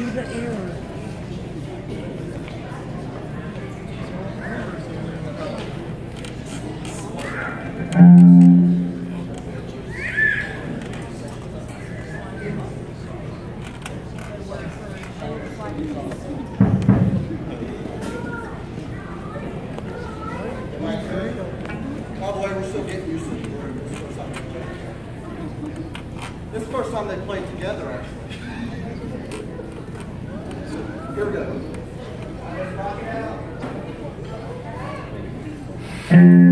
to the room. This is the first time they played together, actually. Here we go.